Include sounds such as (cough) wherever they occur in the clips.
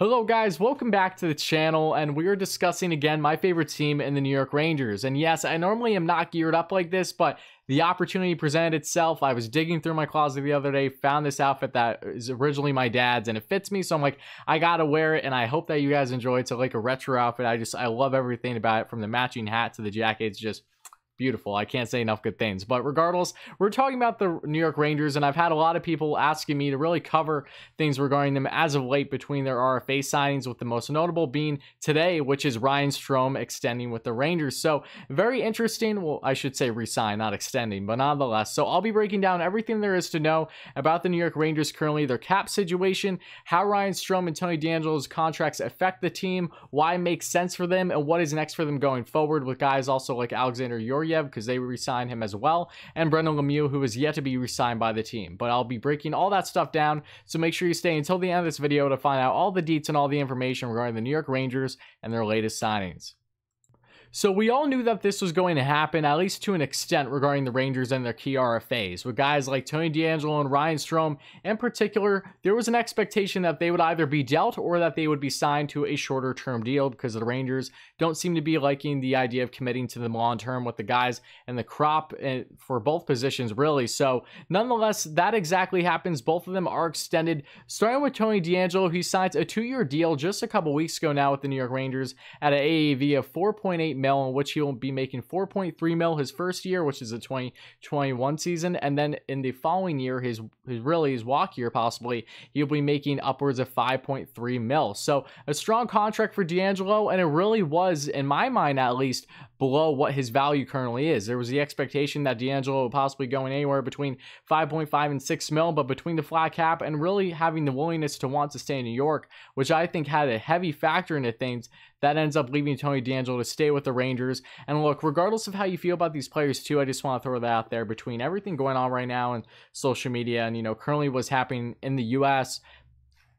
Hello guys, welcome back to the channel and we are discussing again my favorite team in the New York Rangers. And yes, I normally am not geared up like this, but the opportunity presented itself. I was digging through my closet the other day, found this outfit that is originally my dad's and it fits me. So I'm like, I gotta wear it and I hope that you guys enjoy it. It's like a retro outfit. I just, I love everything about it from the matching hat to the jacket. It's just beautiful. I can't say enough good things. But regardless, we're talking about the New York Rangers, and I've had a lot of people asking me to really cover things regarding them as of late between their RFA signings, with the most notable being today, which is Ryan Strome extending with the Rangers. So very interesting. Well, I should say resign, not extending, but nonetheless. So I'll be breaking down everything there is to know about the New York Rangers currently, their cap situation, how Ryan Strome and Tony DeAngelo's contracts affect the team, why it makes sense for them, and what is next for them going forward with guys also like Alexander Because they re-signed him as well, and Brendan Lemieux, who is yet to be re-signed by the team. But I'll be breaking all that stuff down, so make sure you stay until the end of this video to find out all the deets and all the information regarding the New York Rangers and their latest signings. So we all knew that this was going to happen, at least to an extent, regarding the Rangers and their key RFAs. With guys like Tony DeAngelo and Ryan Strome in particular, there was an expectation that they would either be dealt or that they would be signed to a shorter term deal because the Rangers don't seem to be liking the idea of committing to them long term with the guys and the crop eh, for both positions, really. So nonetheless, that exactly happens. Both of them are extended. Starting with Tony DeAngelo, he signs a two year deal just a couple weeks ago now with the New York Rangers at an AAV of 4.8 mil, in which he'll be making 4.3 mil his first year, which is the 2021 season, and then in the following year, his, his really his walk year possibly, he'll be making upwards of 5.3 mil. So a strong contract for DeAngelo, and it really was, in my mind at least, below what his value currently is. There was the expectation that DeAngelo would possibly going anywhere between 5.5 and 6 mil, but between the flat cap and really having the willingness to want to stay in New York, which I think had a heavy factor into things, that ends up leaving Tony DeAngelo to stay with the Rangers. And look, regardless of how you feel about these players too, I just want to throw that out there between everything going on right now and social media and, you know, currently what's happening in the U.S.,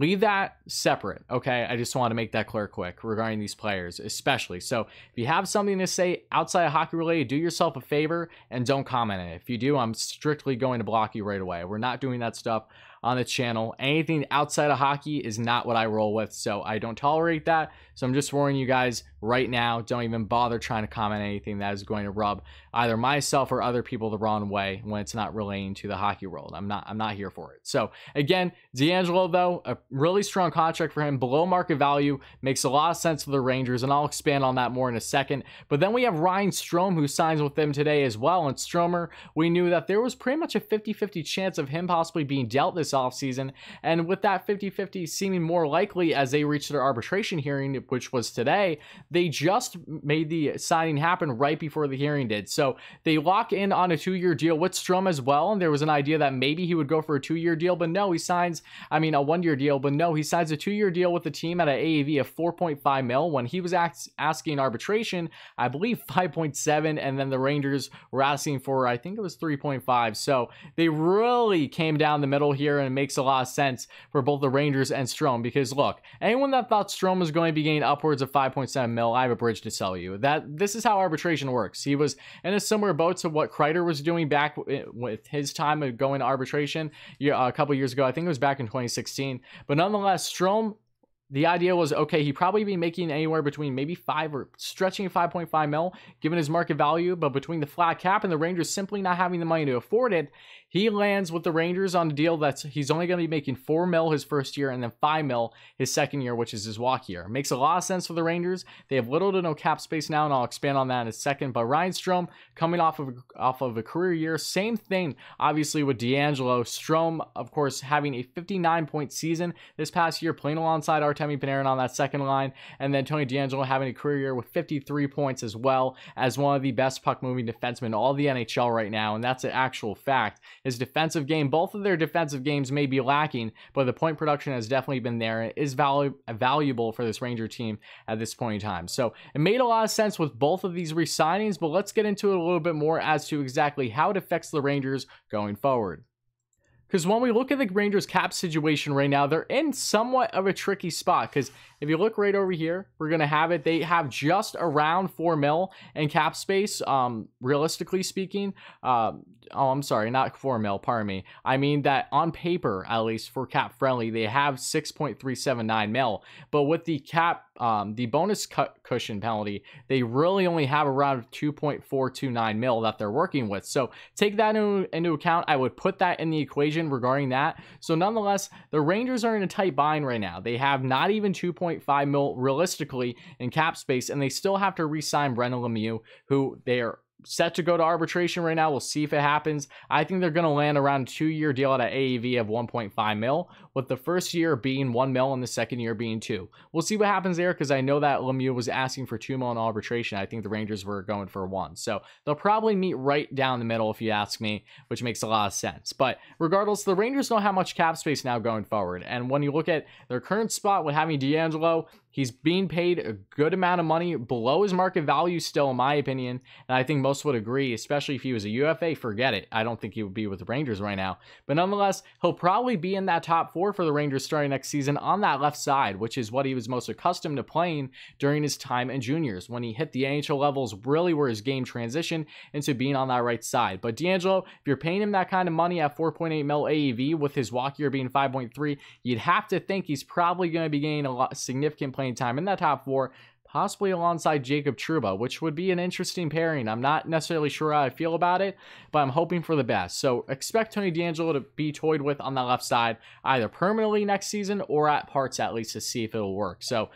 leave that separate okay i just want to make that clear quick regarding these players especially so if you have something to say outside of hockey related do yourself a favor and don't comment it if you do i'm strictly going to block you right away we're not doing that stuff on the channel. Anything outside of hockey is not what i roll with so i don't tolerate that. So i'm just warning you guys right now. Don't even bother trying to comment anything that is going to rub either myself or other people the wrong way when it's not relating to the hockey world. I'm not I'm not here for it. So again, DeAngelo though, a really strong contract for him, below market value, makes a lot of sense for the Rangers, and I'll expand on that more in a second. But then we have Ryan Strome who signs with them today as well. And Stromer, we knew that there was pretty much a 50-50 chance of him possibly being dealt this offseason. And with that 50-50 seeming more likely as they reach their arbitration hearing, which was today, they just made the signing happen right before the hearing did. So they lock in on a two year deal with Strome as well. And there was an idea that maybe he would go for a two year deal, but no, he signs, I mean, a one year deal, but no, he signs a two year deal with the team at an AAV of 4.5 mil. When he was asking arbitration, I believe (laughs) 5.7. And then the Rangers were asking for, I think it was 3.5. So they really came down the middle here and it makes a lot of sense for both the Rangers and Strome because look, anyone that thought Strome was going to be getting upwards of 5.7 I have a bridge to sell you. That this is how arbitration works. He was in a similar boat to what Kreider was doing back eh, with his time of going to arbitration a couple years ago. I think it was back in 2016. But nonetheless, Strome the idea was okay, he probably be making anywhere between maybe five or stretching 5.5 mil given his market value, but between the flat cap and the Rangers simply not having the money to afford it, he lands with the Rangers on a deal that's he's only going to be making four mil his first year and then five mil his second year, which is his walk year. Makes a lot of sense for the Rangers. They have little to no cap space now, and I'll expand on that in a second. But Ryan Strome coming off of off of a career year, same thing obviously with DeAngelo Strome, of course, having a 59 point season this past year, playing alongside Artemi Panarin on that second line, and then Tony DeAngelo having a career year with 53 points as well as one of the best puck moving defensemen all the NHL right now, and that's an actual fact his defensive game. Both of their defensive games may be lacking, but the point production has definitely been there. It is valu- valuable for this Ranger team at this point in time. So it made a lot of sense with both of these re-signings, but let's get into it a little bit more as to exactly how it affects the Rangers going forward. Because when we look at the Rangers cap situation right now, they're in somewhat of a tricky spot. Because if you look right over here, we're going to have it. They have just around 4 mil in cap space, um, realistically speaking. Um, oh, I'm sorry, not 4 mil, pardon me. I mean that on paper, at least for CapFriendly, they have 6.379 mil. But with the cap, um, the bonus cut cushion penalty, they really only have around 2.429 mil that they're working with. So take that into, into account. I would put that in the equation regarding that. So nonetheless, the Rangers are in a tight bind right now. They have not even 2.5 mil realistically in cap space, and they still have to re-sign Brendan Lemieux, who they are set to go to arbitration right now. We'll see if it happens. I think they're going to land around a two-year deal at an AAV of 1.5 mil, with the first year being 1 mil and the second year being 2. We'll see what happens there because I know that Lemieux was asking for 2 mil in arbitration. I think the Rangers were going for 1. So they'll probably meet right down the middle if you ask me, which makes a lot of sense. But regardless, the Rangers don't have much cap space now going forward. And when you look at their current spot with having DeAngelo, He's being paid a good amount of money below his market value still, in my opinion. And I think most would agree, especially if he was a UFA, forget it. I don't think he would be with the Rangers right now. But nonetheless, he'll probably be in that top four for the Rangers starting next season on that left side, which is what he was most accustomed to playing during his time in juniors. When he hit the NHL levels, really where his game transitioned into being on that right side. But DeAngelo, if you're paying him that kind of money at 4.8 mil AAV with his walk year being 5.3, you'd have to think he's probably going to be gaining a lot significant playing time in that top four, possibly alongside Jacob Trouba, which would be an interesting pairing. I'm not necessarily sure how I feel about it, but I'm hoping for the best. So expect Tony DeAngelo to be toyed with on that left side, either permanently next season or at parts at least to see if it'll work. So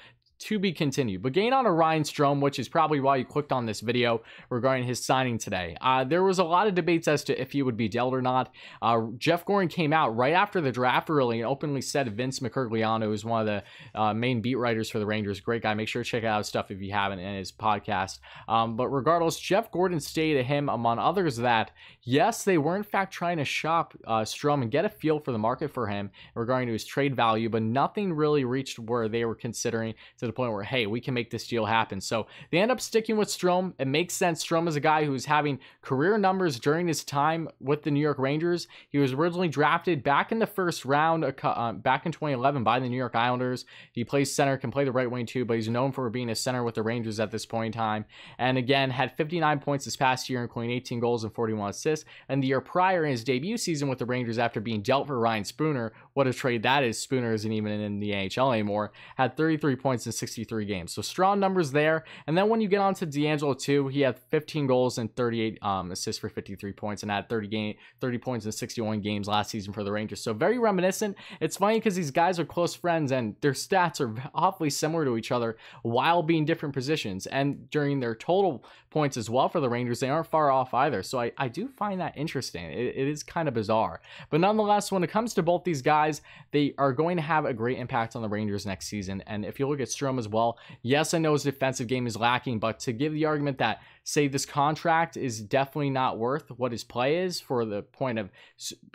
to be continued. But gain on a Ryan Strome, which is probably why you clicked on this video regarding his signing today. Uh, there was a lot of debates as to if he would be dealt or not. Uh, Jeff Gorton came out right after the draft really and openly said Vince Mercogliano, who's one of the uh, main beat writers for the Rangers, great guy. Make sure to check out his stuff if you haven't in his podcast. Um, but regardless, Jeff Gorton stated to him, among others, that yes, they were in fact trying to shop uh, Strome and get a feel for the market for him regarding to his trade value, but nothing really reached where they were considering to the point where, hey, we can make this deal happen. So they end up sticking with Strome. It makes sense. Strome is a guy who's having career numbers during his time with the New York Rangers. He was originally drafted back in the first round, uh, back in 2011 by the New York Islanders. He plays center, can play the right wing too, but he's known for being a center with the Rangers at this point in time. And again, had 59 points this past year, including 18 goals and 41 assists. And the year prior in his debut season with the Rangers after being dealt for Ryan Spooner, what a trade that is. Spooner isn't even in the NHL anymore. Had 33 points in 63 games. So strong numbers there. And then when you get on to DeAngelo too, he had 15 goals and 38 um, assists for 53 points and had 30 game 30 points in 61 games last season for the Rangers. So very reminiscent. It's funny because these guys are close friends and their stats are (laughs) awfully similar to each other while being different positions. And during their total points as well for the Rangers, they aren't far off either. So I, I do find that interesting. It, it is kind of bizarre. But nonetheless, when it comes to both these guys, they are going to have a great impact on the Rangers next season. And if you look at Strome as well, yes, I know his defensive game is lacking, but to give the argument that say this contract is definitely not worth what his play is for the point of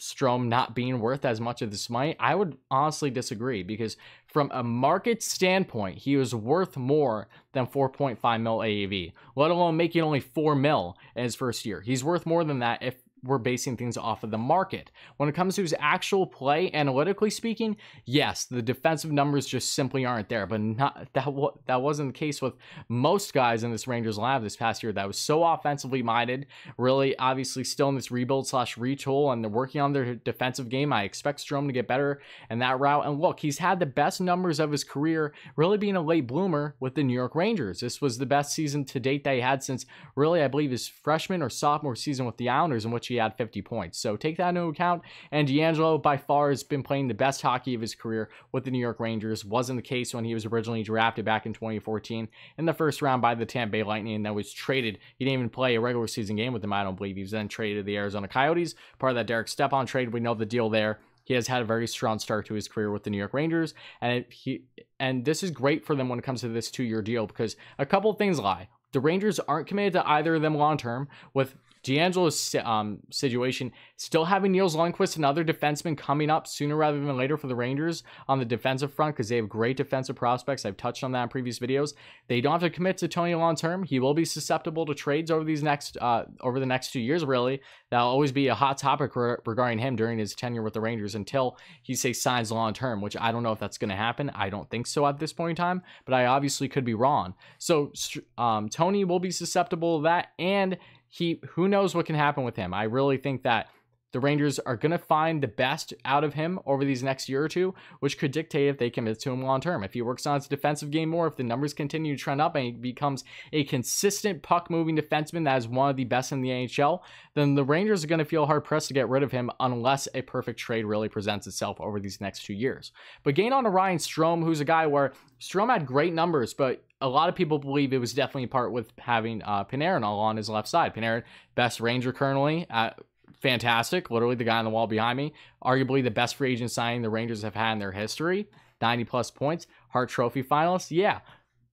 Strome not being worth as much of this money, I would honestly disagree because from a market standpoint, he was worth more than 4.5 mil AAV, let alone making only 4 mil in his first year. He's worth more than that if we're basing things off of the market. When it comes to his actual play, analytically speaking, yes, the defensive numbers just simply aren't there. But not that that wasn't the case with most guys in this Rangers lab this past year. That was so offensively minded. Really, obviously, still in this rebuild slash retool, and they're working on their defensive game. I expect Strome to get better in that route. And look, he's had the best numbers of his career, really being a late bloomer with the New York Rangers. This was the best season to date that he had since really, I believe, his freshman or sophomore season with the Islanders, in which he had 50 points. So take that into account. And DeAngelo, by far, has been playing the best hockey of his career with the New York Rangers. Wasn't the case when he was originally drafted back in 2014 in the first round by the Tampa Bay Lightning and then was traded. He didn't even play a regular season game with them, I don't believe. He was then traded to the Arizona Coyotes. Part of that Derek Stepan trade, we know the deal there. He has had a very strong start to his career with the New York Rangers, and he and this is great for them when it comes to this two-year deal because a couple things lie. The Rangers aren't committed to either of them long term, with DeAngelo's um, situation, still having Nils Lundkvist and other defensemen coming up sooner rather than later for the Rangers on the defensive front because they have great defensive prospects. I've touched on that in previous videos. They don't have to commit to Tony long term. He will be susceptible to trades over these next uh, over the next two years. Really, that'll always be a hot topic re- regarding him during his tenure with the Rangers until he say signs long term. Which I don't know if that's going to happen. I don't think so at this point in time, but I obviously could be wrong. So um, Tony will be susceptible to that, and he who knows what can happen with him. I really think that the Rangers are going to find the best out of him over these next year or two, which could dictate if they commit to him long term. If he works on his defensive game more, if the numbers continue to trend up and he becomes a consistent puck moving defenseman that is one of the best in the NHL, then the Rangers are going to feel hard pressed to get rid of him unless a perfect trade really presents itself over these next two years. But gain on to Ryan Strome, who's a guy where Strome had great numbers, but a lot of people believe it was definitely part with having uh, Panarin all on his left side. Panarin, best Ranger currently, at fantastic. Literally the guy on the wall behind me. Arguably the best free agent signing the Rangers have had in their history. 90 plus points. Hart Trophy finalist. Yeah.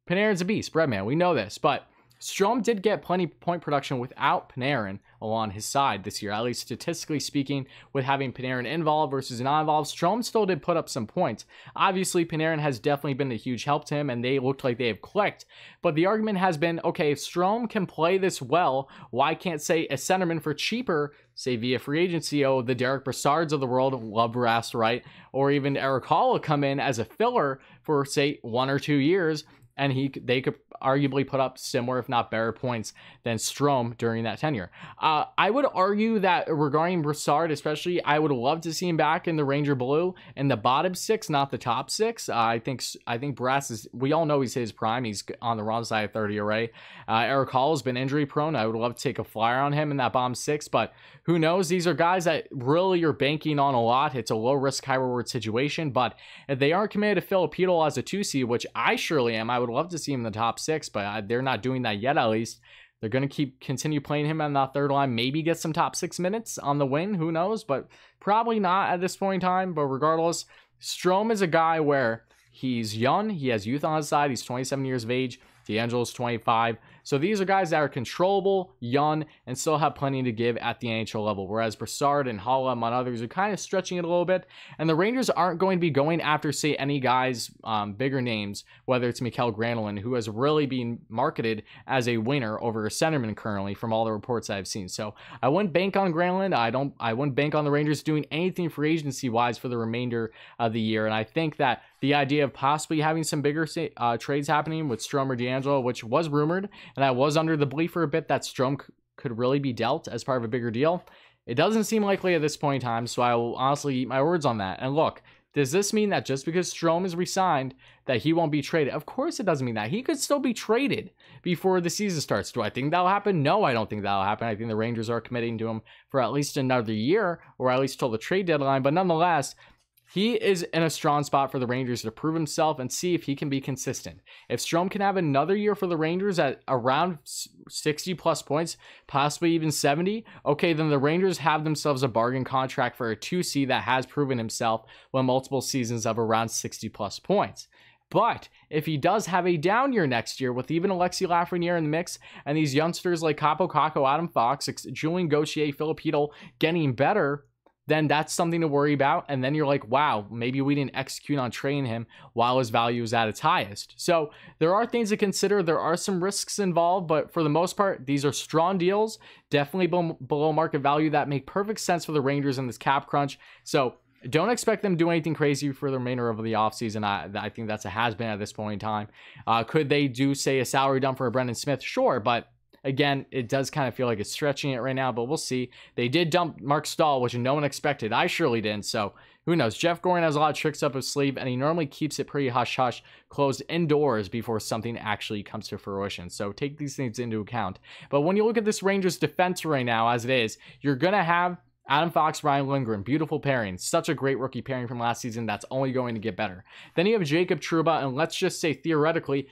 Panarin's a beast. Breadman. We know this. But Strome did get plenty point production without Panarin along his side this year, at least statistically speaking, with having Panarin involved versus non involved. Strome still did put up some points. Obviously, Panarin has definitely been a huge help to him, and they looked like they have clicked. But the argument has been okay, if Strome can play this well, why can't, say, a centerman for cheaper, say via free agency, oh, the Derek Brassards of the world, love Brass, right? Or even Erik Haula come in as a filler for, say, one or two years and he they could arguably put up similar, if not better, points than Strome during that tenure. Uh, I would argue that regarding Brassard, especially, I would love to see him back in the Ranger Blue in the bottom six, not the top six. Uh, I think I think Brass is. We all know he's his prime. He's on the wrong side of 30 array. Uh, Erik Haula has been injury prone. I would love to take a flyer on him in that bottom six, but who knows? These are guys that really you're banking on a lot. It's a low risk, high reward situation, but if they aren't committed to Filipino as a 2C, which I surely am, I would love to see him in the top six, but they're not doing that yet, at least. They're going to keep continue playing him on that third line. Maybe get some top six minutes on the win. Who knows? But probably not at this point in time. But regardless, Strome is a guy where he's young. He has youth on his side. He's 27 years of age. DeAngelo's 25. So these are guys that are controllable, young, and still have plenty to give at the NHL level. Whereas Brassard and Haula, among others, are kind of stretching it a little bit. And the Rangers aren't going to be going after, say, any guys, um, bigger names, whether it's Mikael Granlund, who has really been marketed as a winner over a centerman currently from all the reports I've seen. So I wouldn't bank on Granlund. I don't. I wouldn't bank on the Rangers doing anything free agency wise for the remainder of the year. And I think that the idea of possibly having some bigger uh, trades happening with Stromer Which was rumored, and I was under the belief for a bit that Strome could really be dealt as part of a bigger deal. It doesn't seem likely at this point in time, so I will honestly eat my words on that. And look, does this mean that just because Strome is resigned, that he won't be traded? Of course, it doesn't mean that. He could still be traded before the season starts. Do I think that'll happen? No, I don't think that'll happen. I think the Rangers are committing to him for at least another year, or at least till the trade deadline. But nonetheless, he is in a strong spot for the Rangers to prove himself and see if he can be consistent. If Strome can have another year for the Rangers at around 60 plus points, possibly even 70, okay, then the Rangers have themselves a bargain contract for a 2C that has proven himself with multiple seasons of around 60 plus points. But if he does have a down year next year with even Alexi Lafreniere in the mix and these youngsters like Kaapo Kakko, Adam Fox, Julien Gauthier, Filipino getting better, then that's something to worry about. And then you're like, wow, maybe we didn't execute on trading him while his value is at its highest. So there are things to consider. There are some risks involved, but for the most part, these are strong deals, definitely below market value that make perfect sense for the Rangers in this cap crunch. So don't expect them to do anything crazy for the remainder of the offseason. I, I think that's a has been at this point in time. Uh, could they do, say, a salary dump for a Brendan Smith? Sure, but Again, it does kind of feel like it's stretching it right now, but we'll see. They did dump Marc Staal, which no one expected. I surely didn't. So who knows? Jeff Gorton has a lot of tricks up his sleeve, and he normally keeps it pretty hush hush, closed indoors before something actually comes to fruition. So take these things into account. But when you look at this Rangers defense right now, as it is, you're going to have Adam Fox, Ryan Lindgren, beautiful pairing. Such a great rookie pairing from last season that's only going to get better. Then you have Jacob Trouba, and let's just say theoretically,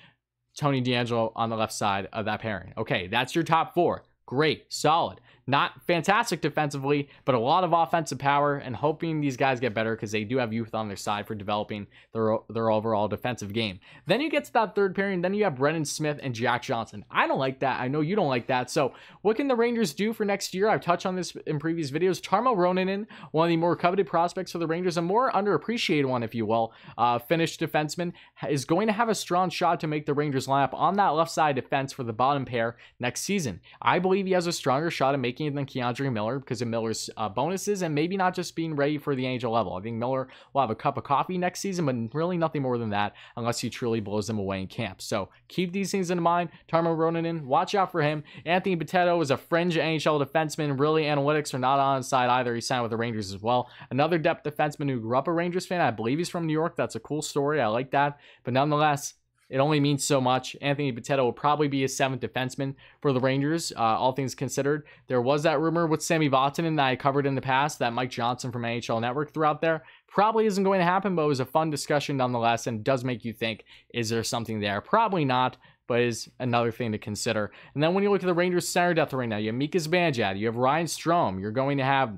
Tony DeAngelo on the left side of that pairing. Okay, that's your top four. Great, solid. Not fantastic defensively, but a lot of offensive power and hoping these guys get better because they do have youth on their side for developing their, their overall defensive game. Then you get to that third pairing, then you have Brendan Smith and Jack Johnson. I don't like that. I know you don't like that. So what can the Rangers do for next year? I've touched on this in previous videos. Tarmo Reunanen, one of the more coveted prospects for the Rangers, a more underappreciated one, if you will, uh, Finnish defenseman, is going to have a strong shot to make the Rangers lineup on that left side defense for the bottom pair next season. I believe he has a stronger shot at making it than K'Andre Miller because of Miller's uh, bonuses and maybe not just being ready for the NHL level. I think Miller will have a cup of coffee next season, but really nothing more than that unless he truly blows them away in camp. So keep these things in mind. Tarmo Reunanen, watch out for him. Anthony Bitetto is a fringe NHL defenseman. Really, analytics are not on his side either. He signed with the Rangers as well. Another depth defenseman who grew up a Rangers fan. I believe he's from New York. That's a cool story. I like that. But nonetheless, it only means so much. Anthony Bitetto will probably be a seventh defenseman for the Rangers, uh, all things considered. There was that rumor with Sami Vatanen that I covered in the past that Mike Johnson from NHL Network threw out there. Probably isn't going to happen, but it was a fun discussion nonetheless and does make you think, is there something there? Probably not, but is another thing to consider. And then when you look at the Rangers center depth right now, you have Mika Zibanejad, you have Ryan Strome, you're going to have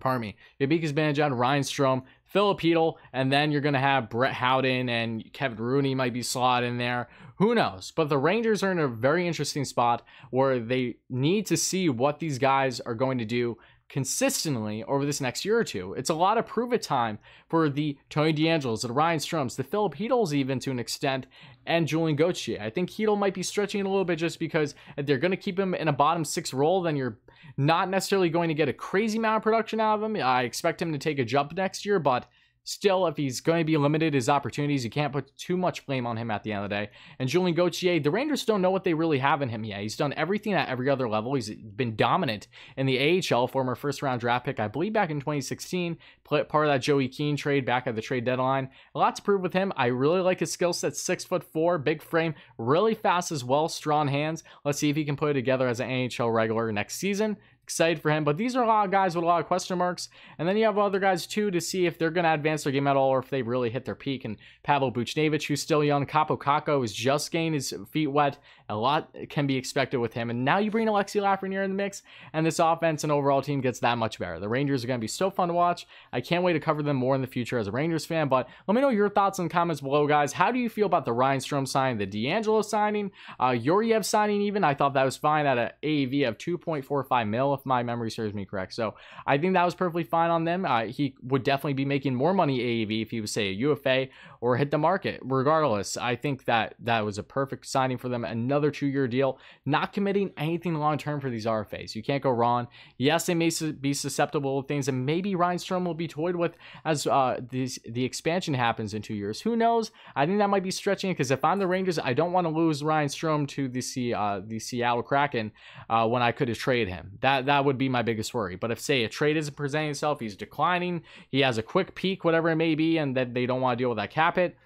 pardon me, Mika Zibanejad, Ryan Strome, Filip Chytil, and then you're going to have Brett Howden and Kevin Rooney might be slotted in there. Who knows? But the Rangers are in a very interesting spot where they need to see what these guys are going to do consistently over this next year or two. It's a lot of prove it time for the Tony DeAngelos, the Ryan Stromes, the Filip Chytils even to an extent, and Julien Gauthier. I think Chytil might be stretching it a little bit just because if they're going to keep him in a bottom six role, then you're not necessarily going to get a crazy amount of production out of him. I expect him to take a jump next year, but Still, if he's going to be limited his opportunities, you can't put too much blame on him at the end of the day. And Julien Gauthier, the Rangers don't know what they really have in him yet. He's done everything at every other level. He's been dominant in the AHL, former first round draft pick, I believe back in 2016, part of that Joey Keane trade back at the trade deadline. A lot to prove with him. I really like his skill set, six foot four, big frame, really fast as well, strong hands. Let's see if he can put it together as an NHL regular next season excited for him. But these are a lot of guys with a lot of question marks. And then you have other guys too to see if they're going to advance their game at all or if they really hit their peak. And Pavel Buchnevich, who's still young, Kakko is just getting his feet wet. A lot can be expected with him. And now you bring Alexi Lafreniere in the mix, and this offense and overall team gets that much better. The Rangers are going to be so fun to watch. I can't wait to cover them more in the future as a Rangers fan. But let me know your thoughts in the comments below, guys. How do you feel about the Ryan Strome signing, the DeAngelo signing, uh, signing even? I thought that was fine at an AAV of 2.45 mil, if my memory serves me correct. So I think that was perfectly fine on them. Uh, he would definitely be making more money AAV if he was, say, a UFA or hit the market. Regardless, I think that that was a perfect signing for them. Another two year deal, not committing anything long term for these RFAs. You can't go wrong. Yes, they may be susceptible to things, and maybe Ryan Strome will be toyed with as uh, this, the expansion happens in two years. Who knows? I think that might be stretching it because if I'm the Rangers, I don't want to lose Ryan Strome to the, uh, the Seattle Kraken uh, when I could have traded him. That, that would be my biggest worry. But if, say, a trade isn't presenting itself, he's declining, he has a quick peak, whatever it may be, and that they don't want to deal with that cap hit,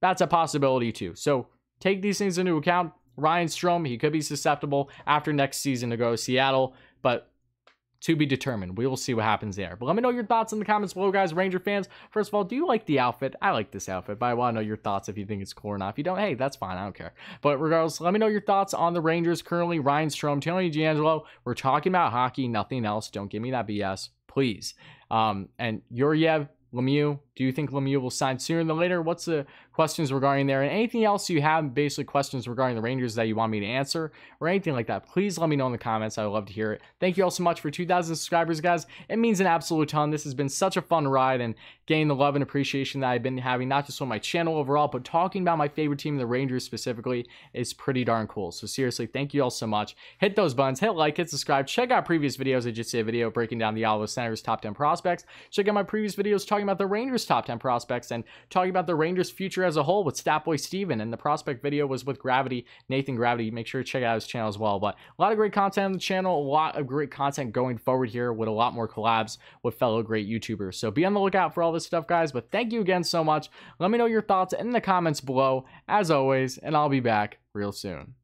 that's a possibility too. So take these things into account. Ryan Strome, he could be susceptible after next season to go to Seattle, but to be determined. We will see what happens there. But let me know your thoughts in the comments below, guys. Ranger fans, first of all, do you like the outfit? I like this outfit, but I want to know your thoughts if you think it's cool or not. If you don't, hey, that's fine. I don't care. But regardless, let me know your thoughts on the Rangers currently. Ryan Strome, Tony DeAngelo. We're talking about hockey, nothing else. Don't give me that BS, please. Um, and Georgiev, Lemieux, do you think Lemieux will sign sooner than later? What's the questions regarding there? And anything else you have, basically questions regarding the Rangers that you want me to answer or anything like that, please let me know in the comments. I would love to hear it. Thank you all so much for 2,000 subscribers, guys. It means an absolute ton. This has been such a fun ride and gaining the love and appreciation that I've been having, not just on my channel overall, but talking about my favorite team, the Rangers specifically, is pretty darn cool. So seriously, thank you all so much. Hit those buttons, hit like, hit subscribe, check out previous videos. I just did a video breaking down the Ottawa Senators top 10 prospects. Check out my previous videos talking about the Rangers top 10 prospects and talking about the Rangers' future as a whole with Statboy Steven. And the prospect video was with Gravity, Nathan Gravity. Make sure to check out his channel as well. But a lot of great content on the channel, a lot of great content going forward here with a lot more collabs with fellow great YouTubers. So be on the lookout for all this stuff, guys. But thank you again so much. Let me know your thoughts in the comments below, as always, and I'll be back real soon.